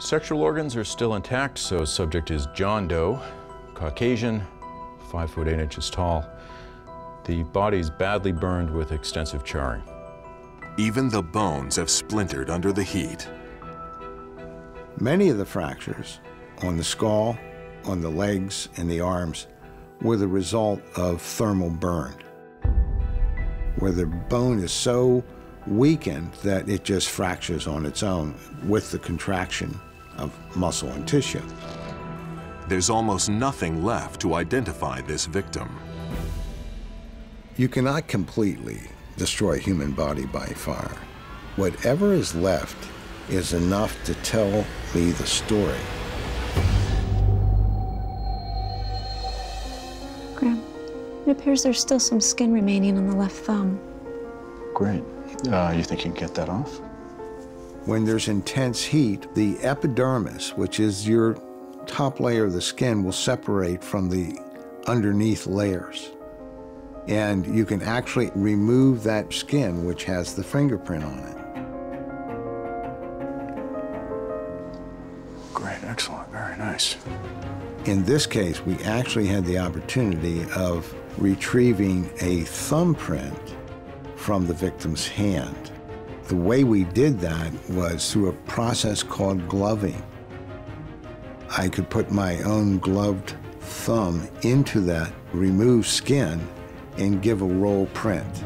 Sexual organs are still intact, so subject is John Doe, Caucasian, 5 foot 8 inches tall. The body's badly burned with extensive charring. Even the bones have splintered under the heat. Many of the fractures on the skull, on the legs, and the arms were the result of thermal burn, where the bone is so weakened that it just fractures on its own with the contraction of muscle and tissue. There's almost nothing left to identify this victim. You cannot completely destroy a human body by fire. Whatever is left is enough to tell me the story. Graham, it appears there's still some skin remaining on the left thumb. Great. Uh, you think you can get that off? When there's intense heat, the epidermis, which is your top layer of the skin, will separate from the underneath layers. And you can actually remove that skin, which has the fingerprint on it. Great, excellent, very nice. In this case, we actually had the opportunity of retrieving a thumbprint from the victim's hand. The way we did that was through a process called gloving. I could put my own gloved thumb into that removed skin and give a roll print.